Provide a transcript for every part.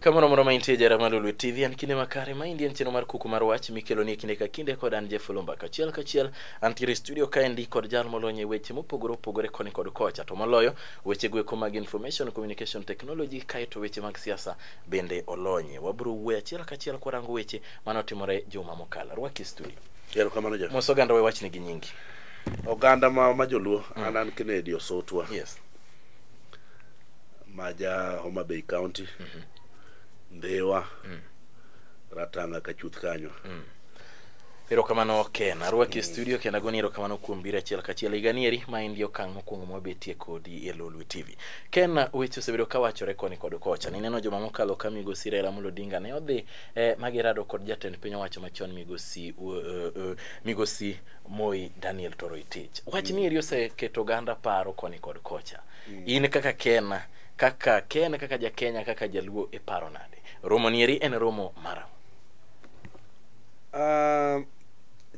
kamoro moro ma intie jara mar Lolwe TV an kinde makare ma indien chenro mar kuku mar wach mikelo ni kinde ka kinde kod an Jeff Olomba kachiel kachiel antiere studio kaendi kod jal molony e weche mopogore opogore koni kod kocha to moloyo weche go eko mag information communication technology kaeto weche mag siasa bende olonye wabiro wuoyo achiel kachiel kwarango weche mane otimore juma mokalo rwaki studio erokamano ja mos oganda we wachne gi nyingi oganda ma ma joluo mm. an an kennedy osotwa yes ma ja homa bay county mm -hmm. ndhiwa mm. ratanga kachuth kanyo mm. Erokamano Ken, arwaki e studio kendo agoni erokamano kuom biro achiel kachiel. Higani eri ma endi okang' mokwongo mwabetie kodi e Lolwe TV. Ken, weche osebedo ka wachore koni kod kocha. Nineno joma mokalo ka migosi Raila Amolo Odinga ne odhi eh, ma girado kod jatend piny owacho machon migosi uh, uh, migosi Moi Daniel Toroitich. Wach ni eri oseketo oganda paro koni kod kocha. In kaka Ken, kaka Ken, kaka Jakenya, kaka Jaluo iparo nade? Romo ni eri en romo mara. Ah,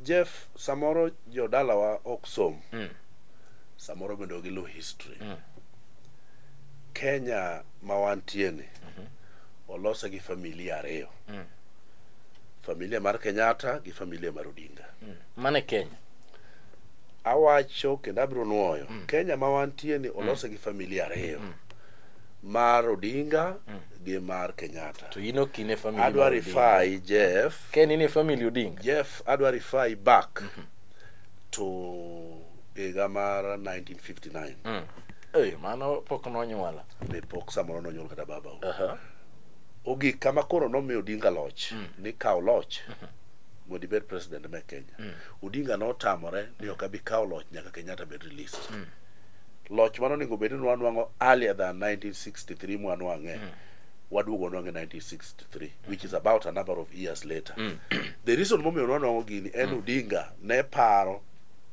jeff samoro jodalawa ok som Mm. samoro bende ok giluw history Mm. kenya ma wantieni olose gi familia ariyo Mm. familia mar kenyatta gi familia mar odinga Mm. mane kenya awacho kendo abiro nuoyo kenya ma wantieni olose gi familia ariyo mar odinga gi mar Kenyatta. To in ok ine family Adwa rifai Jeff. Ken ine family Odinga. Jeff adwa rifai back mm -hmm. to higa mar 1959. Mm. Hey, eh, mano pok nonyuola. Be pok samoro nonyuol kata baba. Uh -huh. Ogik kama koro nomiyo Odinga loch mm. ni kawo loch. Mm -hmm mondo ibed president me Kenya. Mm. Odinga notamore ni ok abi kawo loch nyaka Kenyatta bed released. Mm. loch mane onego bed ni wanwang'o earlier than 1963 mwanwang'e mm. waduogo wanwang'e 1963 which is about a number of years later mm. the reason momiyo nwanwang'o gini en mm. odinga ne paro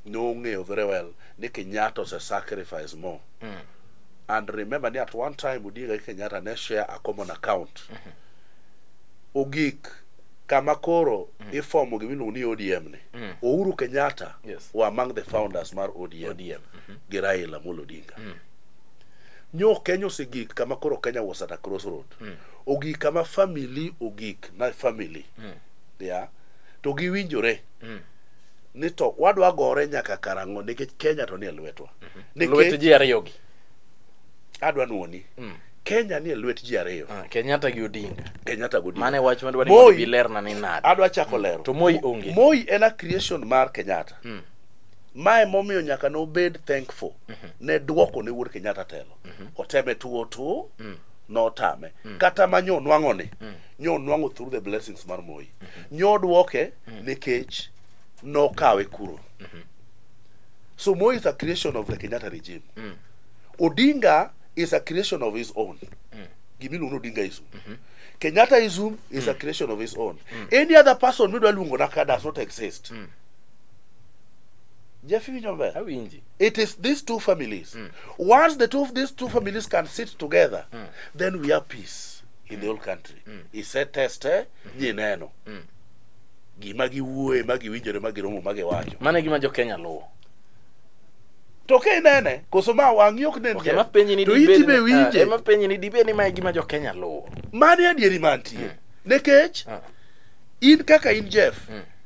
nong'eyo very well ni kenyatta ose sacrifice more mm. and remember ni at one time odinga gi kenyatta ne share a common account mm -hmm. ogik kama koro mm. ifomo gimiluongo ni odm ni mm. ouru kenyatta yes. were among the founders mar odm, ODM. mhm. gi Raila Amolo Odinga mm. nyo Kenya osegik kama koro Kenya was at a crossroad mm. ogik kama family ogik na family mm. yeah. to giwinjore mm. ni to wadwa gore nyaka karang'o nikech Kenya to nie lwetwa mm -hmm. lwet ji ariyogi adwa nuoni mm. Kenya ni e lwet ji ariyo. Ah, Kenyatta gi Odinga. Kenyatta gi Odinga. Mane wach ma dwaro ni bilerna ni nade. Adwa chako mm. lero. To Moi onge. Moi en a creation mar Kenyatta. Mm. ma emomiyo nyaka nobed thankful ne dwoko ne wuod kenyatta telo oteme tuo tuo notame kata ma nyo nwang'o ni nyo nwang'o through the blessings mar moyi nyo dwoke nikech nokawe kuro so moyi is a creation of the kenyatta regime odinga is a creation of his own gimiluongo ni odinga ism kenyatta ism is a creation of his own any other person midwa luongo na ka does not exist Jafinyo Mbele. Awinji. It is these two families. Once the two these two families can sit together, then we have peace in the whole country. He said test eh, ji neno. Gima giwuoye ma giwinjore ma giromo ma giwacho. Mano e gima jo Kenya luwo. To ka inene, koso ma wang'i ok nen Okay, ema penji ni to dibed iti be ni- ah, winje. ema penji ni dibed ni ma e gima jo Kenya luwo. Mani adieri mantie. Nikech Ah. in kaka in Jeff,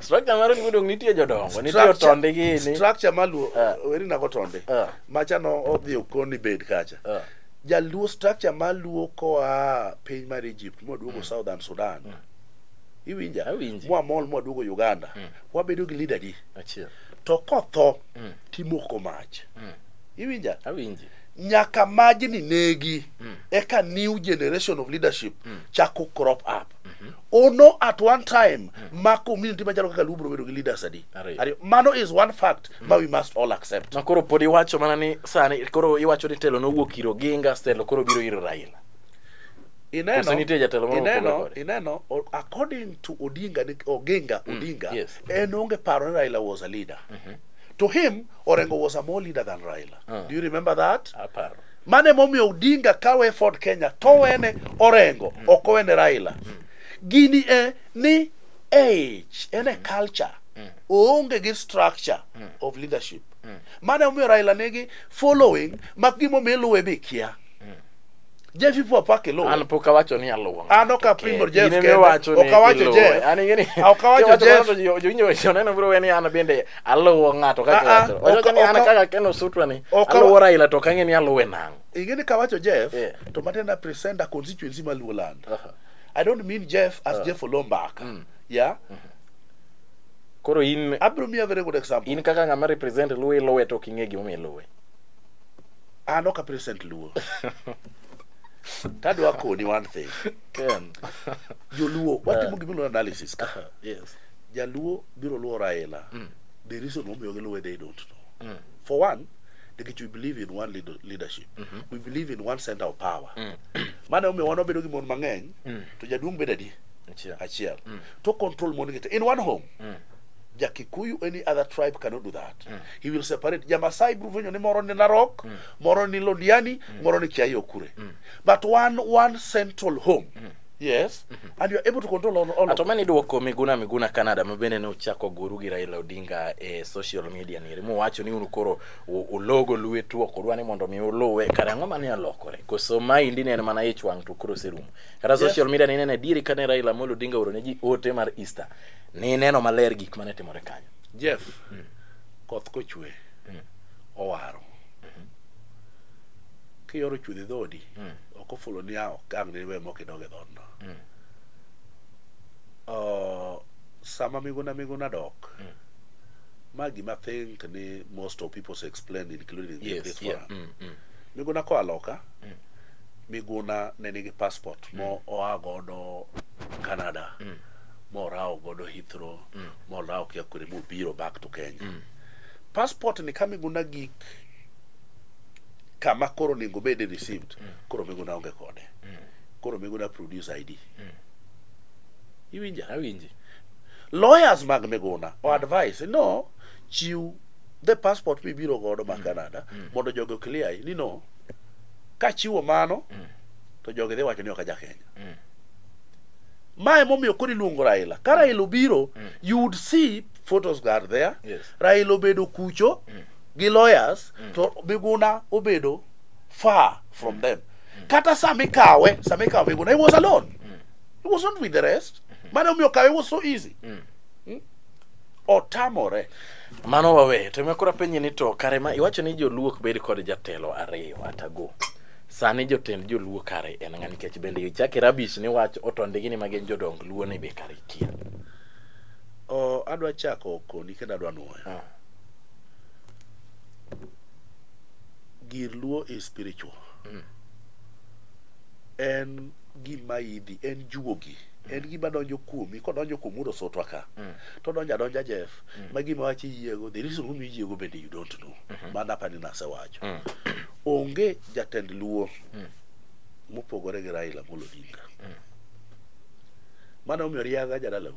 structure mar luo dong nitie jodongo nitie otonde gini structure maluo Ah. weri nago tonde Ah. macha no odhi okoni bed kacha Ah. jaluo structure maluo koa piny mar egypt mwaduogo southern sudan iwinja Awinji. mwamol mwaduogo uganda wabedo gi leader di achiel to kotho Mm. timoko mach Mm. iwinja awinji nyaka majni negi eka new generation of leadership chako crop up ono at one time ma community machalo kaka luo biro bedo gi leaders adi Ariyo. Ariyo. mano is one fact ma we must all accept ma koro pod iwacho mana ni sani koro iwacho ni telo nowuok iro ginga telo koro biro iro raila ineno Koso nitie jatelo moro ineno mopogore kode? ineno o- according to odinga ni- oginga odinga yes. en onge paro ni raila was a leader to him orengo was a more leader than raila do you remember that aparo mano emomiyo odinga kawe ford kenya towene orengo mm. ok owene raila mm. gini e ni age en e mm. culture mm. oonge gi structure mm. of leadership mm. mano emomiyo raila nigi following mak gimomiyo iluwe be kia mm. Jeff ipo apake lo. An pok awacho ni aluwo. An ok apimo Jeff kende. Ok awacho Jeff. An ingeni. Ok awacho Jeff. Jo jo nyo neno bro weni an bende aluwo ng'ato Ah, ah, kaka ok- wacho ni an ok- kaka ken osutwa ni ok- aluwo raila to kang'e ni aluwe nang'o ingeni kawacho jeff Yeah. to matenda present a constituency ma luoland Aha. i don't mean jeff as jeff olombaka yeah koro in abro miya very good example in kaka ng'ama represent luwe iluwe to ok ing'e gimomiyo iluwe an ok apresent luo tadwa koni one thing ken joluo watimo gimilo analysis ka yes jaluo biro luwo raila mm. the reason momiyo giluwe they don't know mm. for one nikech we believe in one leader, leadership mm -hmm. we believe in one center of power mm. mane omiyo wan wabedo gi mon mang'eny mm. to jaduong' bedo adi achiel mm. to control mon gite in one home mm. jakikuyu any other tribe cannot do that mm. he will separate jamasai biro fwenyo ni moro ni narok mm. moro ni londiani mm. moro ni kiayo kure mm. but one one central home mm. Yes. Mm -hmm. And you are able to control all, all Ato mani duoko Miguna Miguna Canada ma bende ne ochako guru gi Raila Odinga e social media ni mu wacho ni unu koro ulogo lwetu ok udwa ni mondo mi uluwe kare ang'o mane alokore koso ma indi ne en mana ich wang' to koro serum kata yes. social media ni nene diri kane Raila Amolo Odinga oro ne ji ote mar Easter ni neno maler gik mane timore kanyo Jeff mm. koth kochwe mm. owaro mm -hmm. kiyoro chudhi dhodi mm. ok ofulo ni a ok ang' niwe mok idog e dhoodno Mm. Oh, sama miguna miguna dok Mm. ma gima I think ni most of people explain including yes, this yeah. forum mm, mm. miguna koa loka Mm. miguna ne nigi passport mo oa godo canada Mm. morawo godo hithro Mm. morawo kiakure mobiro back to kenya Mm. passport ni ka miguna gik kama koro onego bed ni received koro miguna onge kode koro miguna produce id iwinja awinji lawyers mag miguna o advice no chiw the passport mibiro godo ma canada mondo jogo clear ni no ka chiwo mano to jogi dhi wacho ni ok aja kenya Mm. ma emomiyo koro iluongo raila ka raila obiro you would see photos guard there Yes. raila obedo kucho gi lawyers mm. to miguna obedo far from them mm. kata sama ikawe sama ikawo miguna he was alone mm. he was not with the rest mm-hmm. mane omiyo kawe was so easy mm. Hmm? otamore mano wawe to ma kora penye ni to kare ma iwacho ni joluo ok bed kod jatelo ariyo atago sani jotend joluo kare en ng'a nikech bende ichaki rabish ni wach otondigi ni magen jodong luo ni be kare kia adwa chako koni kendo adwa nuoyo ah. gir luo is spiritual mm. en gima idhi en juogi mm. en gima donjo kuomi kodonjo kumuro sotwa ka mm. to donjo adonja jeff mm. ma gima wachi yiego the reason whom yiego bende you don't know mm -hmm. mana pani nasewacho mm. onge jatend luo mm. mopogore gi raila molo odinga mm. mano omiyo riaga jadalau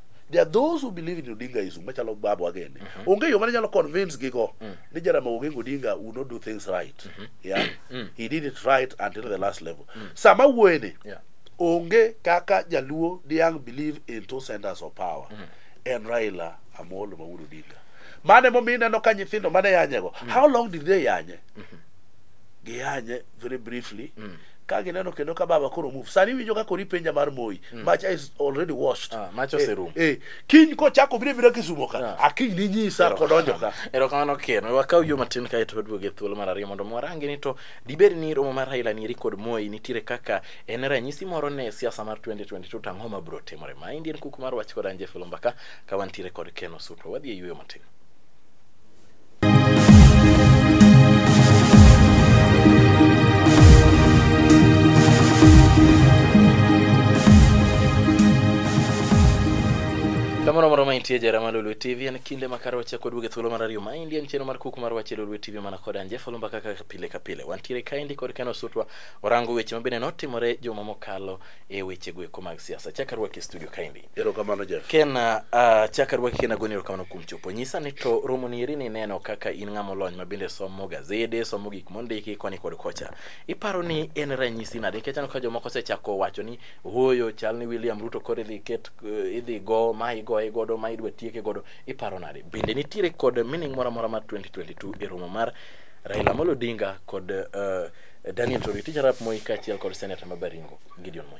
there are those who believe in odingaism machalo babu agende mm -hmm. onge yo mane nyalo convince gi go mm. ni jaramogi oginga odinga will not do things right mm -hmm. yeah mm. he did it right until the last level mm. sama wuoyeni yeah. onge kaka jaluo diang believe in two centers of power mm. en raila amolo mawuod odinga mane momi ineno ka nyithindo mane yanyego mm. how long did they yanye mm -hmm. giyanye very briefly mm. ka gineno kendo ka baba koro move sani winjo ka kori penja mar moyi mm. mach is already washed ah, mach eh, oserum eh, eh. kiny kochako bire bira kisumo ka ah. akiny ni nyisa kodonjo ka erokamano ken wakaw yo matin kae to waduog e thuolo mar ariyo mondo mwarangi ni to dibed ni romo mar Raila nieri kod Moi nitiere kaka en ranyisi moro ne siasa mar 2022 to ang'o ma biro timore ma indien kuku mar wach kod anje filomba ka ka wantiere kod Ken Osuto wadhi e yueyo matin kamoro moro ma intie jara mar Lolwe TV en kinde ma kare wachako duogo e thuolo mar ariyo ma endi en chenro mar kuku mar wache Lolwe TV mana kod Anje Folumba kaka pile ka pile wantiere kaendi kod Ken Osutwa orango weche ma bende notimore juma mokalo e wechego eko mag siasa chaka rwaki e studio kaendi erokamano jeff kena uh, chak arwaki kena goni erokamano kuom chopo nyisa ni to romo ni eri ni neno kaka in ng'ama olony ma bende somo gazede somo gik mondiki koni kod kocha iparo ni en ranyisi nade nikech aneno ka jomoko osechako wacho ni hoyo chal ni william ruto koro idhi ket uh, idhi go ma igoye godo ma idwa tieke godo iparo nade bende nitiere kod meaning moro amora mar 2022 e romo mar raila amolo odinga kod uh, daniel toriti arap moi kaachiel kod senata ma baringo gideon moi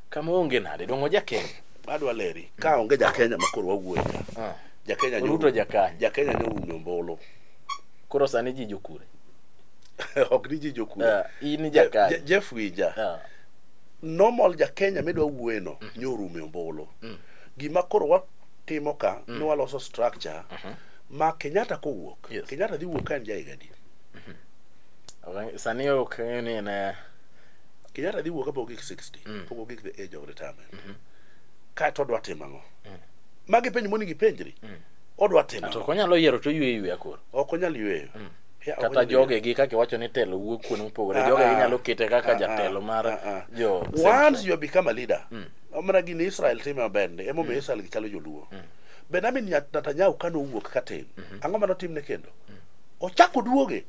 kama onge nade dongo jakenya adwa leri ka onge jakenya ma koro wawuoye ka Ah, jakenya nyo- Ruto jakanya. jakenya nyo ume ombolo koro sani ji jokure ok ni ji jokuro Ah, in Je- jakanya Je- jeff wija Ah, normal jakenya midwa wuoye no nyo ume ombolo Mm. gima koro watimo ka ni waloso structure ma kenyatta kowuok Yes. kenyatta dhi wuok ka en jaigadi ok- sani ok ang'eyo ni en eh, Kenyatta dhi wuok kapok gik 60 mm. pok gik the age of retirement mm -hmm. kae to odwa timo ang'o mm. magi penj monego ipenjri mm. odwa timo to onyalo yiero to yweyo yweya koro ok onyal yweyo mm. kata jogegi kaka iwacho ni telo wuok kuonde mopogore ah, ah. jogegi nyalo kete kaka ah, jatelo mar jo once you become a leader mm. mana gini Israel time maber ndi emomiyo mm. Israel gichalo joluo mm. Benjamin Netanyahu kane owuok katin mm-hmm. ang'o mane otimne kendo mm. ochako duoge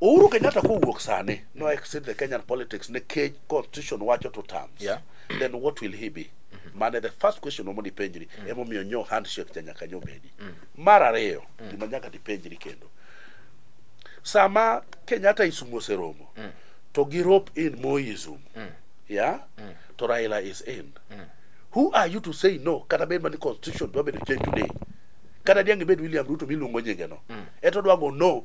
Uhuru Kenyatta kowuok sani no exit the Kenyan politics nikech constitution wacho two terms. Yeah. Then what will he be? Mane the first question omo dipenjri emomiyo nyo handshake cha nyaka nyo bedi. Mar ariyo gima nyaka dipenjri kendo. Sama Kenyatta Isumu oseromo to gi rope in Moi Isumu. Yeah? To Raila is in. Who are you to say no kata bed mani constitution dwa bedo change today? Kata diang' ibed William Ruto miluongo nyingeno. Eto dwa go no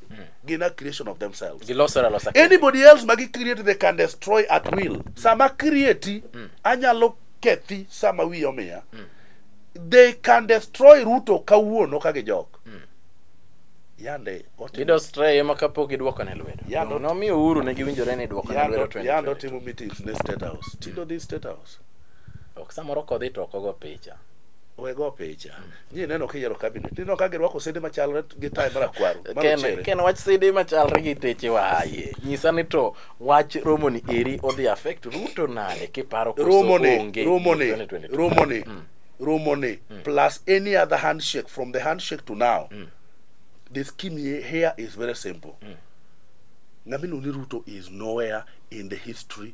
Mm. Gina creation of themselves. Anybody else magi create they can destroy at will. Sama create mm. anyalo kethi sama wiye omiya. Mm. They can destroy Ruto kawuono ka gijok. Mm. Yande gido stray ma kapok gidwoko ne lwedo. Yando no mi uhuru ne giwinjore ni dwoko ne lwedo 2020. Yando timo meetings ne state house. Tido mm. dhi state house. Ok samoro kodhi to okogo picha. we go picha ji neno kiyiero cabinet ineno ka girwako sende machalre gi tae marakwaro Ken, marochere ken wach sidi machalre gi teche waye nyisa ni to wach romoni eri odhi affect ruto nade kiparo koso romoni onge romoni 2022? romoni romoni plus any other handshake from the handshake to now the scheme ye- here is very simple ng'ama iluongo ni ruto is nowhere in the history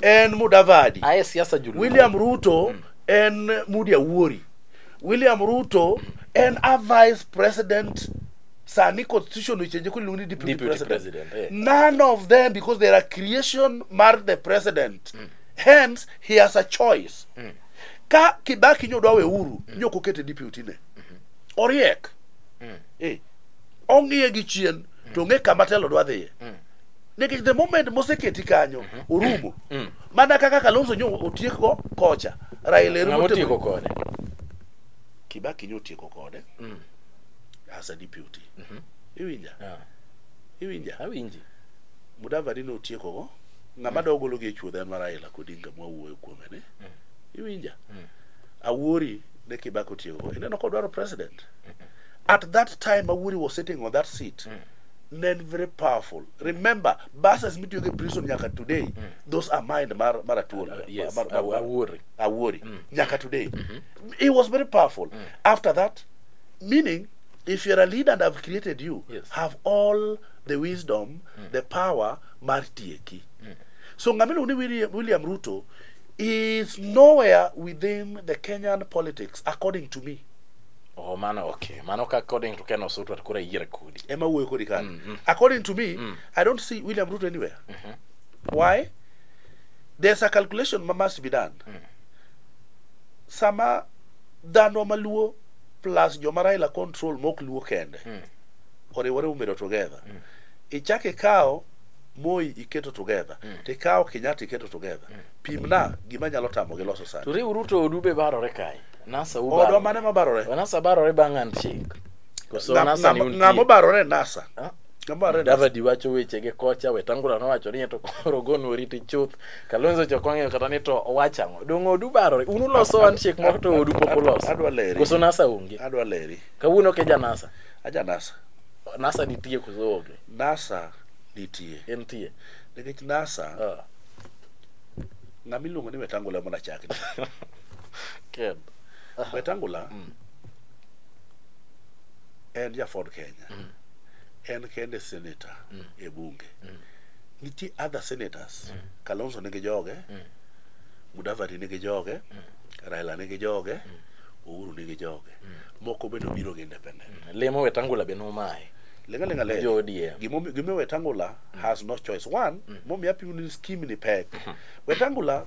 en mudavadi aye siasa joluo william ruto en mudi awuori william ruto en a vice president sani constitution ochenje koluongo ni deputy, Deputy president, president, eh. none of them because they are a creation mar the president hence he has a choice ka kibaki nyodwa we uru nyoko kete deputy ne oriek eh, ong'iye gi chien to ng'e kama telo dwa dhiye nikech the moment moseketi kanyo orumo Mm. mana kaka kalonzo nyo otiekgo kocha raila Ng'ama Ruto- otieko kode. kibaki nyo otieko kode Mm. as a deputy iwinja Ah, iwinja Awinji. mudavadi ne otiekogo ng'ama da ogologi e chuodho en ma raila kodinga mwawuoyo kuome ni iwinja awuori ne kibaki otiekogo ineno kodwaro president at that time awuori was sitting on that seat ne en very powerful remember buses mitiyogo e prison nyaka today those are mind mar mar atuol Uh, yes, mar- mar- Aw- Awuori. awuori nyaka today he was very powerful after that meaning if you're a leader and i've created you Yes. have all the wisdom the power mar tieki so ng'amiluongo ni William- william ruto is nowhere within the kenyan politics according to me Oh, mano okay. Mano ka according to Ken Osutu atakora yiera kodi. ema wuoyo kodi kani mm -hmm. according to me mm. i don't see william ruto anywhere mm -hmm. why there's a calculation ma must be done mm. sama dhano maluo plus joma raila control mok luo kende mm. oriwore umedo together mm. ichak ikawo moi iketo together mm. tikawo kenyatta iketo together mm. pimna gima nyalo tamogi loso sani to riwruto odube barore kae nasa odwa ubarore mane mabarore nasa barore bang' handshake koso Ng'a- nasa ni ng'a- un ng'a mobarore nasa Ah. Ng'a mobarore nasa David wacho wechege kocha wetangula nowacho ni to koro gonu oriti chuth kalonzo to kwang'eyo kata ni to owach ang'o dong' odu barore un uloso handshake moko to odu pok uloso adwa leri koso nasa onge adwa leri kawuono ke janasa aja nasa nasa nitie koso onge nasa nitie entie nikech nasa Ah. ng'ama iluongo ni wetangula mona chakni Ken. Wetangula en jafod Kenya. En kende senator e bunge. Nitie other senators. Kalonzo nigi joge. Mudavadi nigi joge. Raila nigi joge. Uhuru nigi joge. Moko bende obiro gi independent. Lemo Wetangula be nomaye. Lenga lenga le. Jo ODM. Gimomi- Gimomiyo Wetangula has no choice. One, momiyo apimo ni scheme ni pek. Wetangula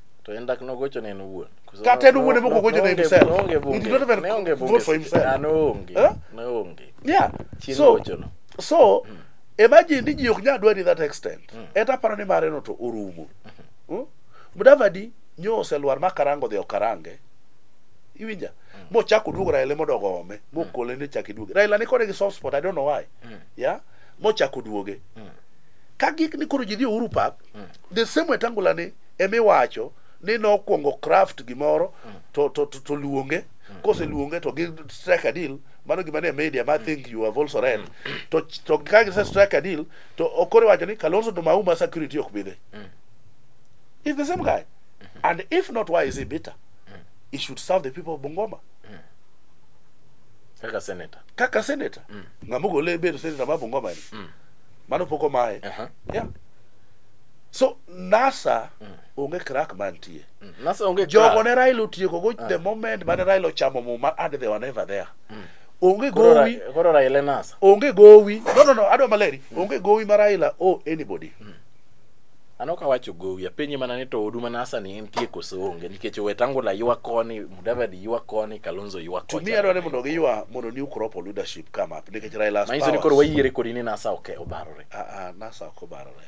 To en dak nogocho ne en owuon. Koso Kata en no- owuon ema no- ogocho ne noonge- himself. noonge bunge. He did not even Noonge bunge vote for sita. himself. Ah, noonge. Huh? Noonge. yeah Chieng' so gochono. so imagine ni ji ok nyal dwari that extent eta paro ni mare no to orumo Mm? mudavadi nyo oselwar ma karango dhi okarange iwinja mochako duogo raila modogo ome mokole ni chak iduoge raila ni kode gi soft spot i don't know why ya mochako duoge ka gik ni koro ji dhi uhuru park the same way tangula ni emiwacho ni nokwongo craft gimoro to, to, to, to luonge kose luonge to gi strike a deal mano gima ne media ma I think you have also read to, to ka gise strike a deal to okore wacho ni kalonzo to mauma security ok bidhe is the same guy and if not why is he bitter he should serve the people of bungoma kaka senator kaka senator ng'ama ogole bedo senator ma bungoma ni mano pok omaye Aha. yeah so nasa onge crack mantie Nasa onge jogo crack. ne raila otieko go the moment mane raila ochamo muma and they were never there onge Koro gowi Ra- Koro Raila e Nasa. onge gowi no no no adwa maleri onge gowi ma raila o anybody Ano ka wacho gowi apenye mana ni to odu ma Nasa ni entie koso onge nikech Wetangula ywa koni, Mudavadi ywa koni, Kalonzo ywa to koni. mi adwa ni mondo giywa mondo new crop of leadership come up nikech raila has Manyiso ni koro powers. wayiere kodi ni Nasa oke obarore. Ah, ah, nasa ok obarore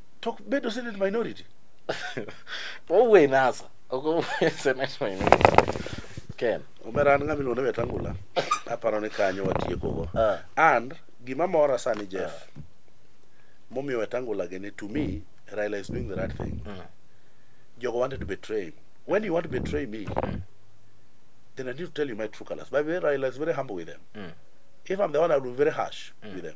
to bedo senate minority owuoyi nasa ok owuoyi senate minority ken omera an ng'ama iluongo ni wetangula aparo ni kanyo watiekogo Ah. and gima mora sani jeff momiyo wetangula gene to me raila is doing the right thing jogo wanted to betray him when you want to betray me then i need to tell you my true colors by the way raila is very humble with them if i'm the one i will be very harsh with them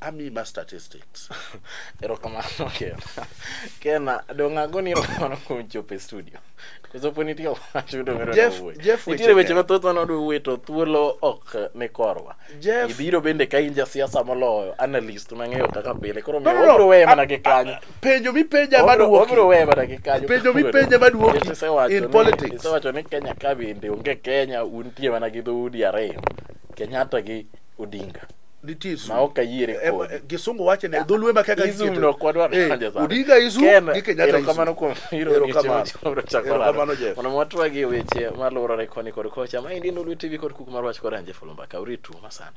ami ma statistics erokamano ken ken dong' agoni erokamano kuom chopo e studio koso po nitie wach midong' idwaro Jeff- wuoye. Jeff weche nitiere weche ber. mathoth mane wadwa wuoye to thuolo ok eh, ni korwa Jeff- ibiro bende ka in jasiasa moloyo analyst mang'eyo kaka pile koro No, no, no. wabiro weye mana gi kanyo penjo mipenja Wabiro- madwoki wabiro weye mana gi kanyo Penjo mipenja madwoki Nikech isewacho in ni- politics. isewacho ni kenya ka bende onge kenya untie mana gi dhoudi ariyo kenyatta gi odinga nitie isu ma ok ayiere Eh, kodi eh, kisungu wache ne dholuo ema kaka Izum nitie to- nok wadwa Eh, donjo sani. odiga isu Ken, gi kenyatta isu erokamano kuom biro e odiechieng' Erokamano. mochiw biro chako Erokamano, laro. Jeff. Mondo mi watwa gi weche malurore koni kod kocha ma endi Nolwe TV kod kuk mar wach kod Anje Fulumbaka uritu masani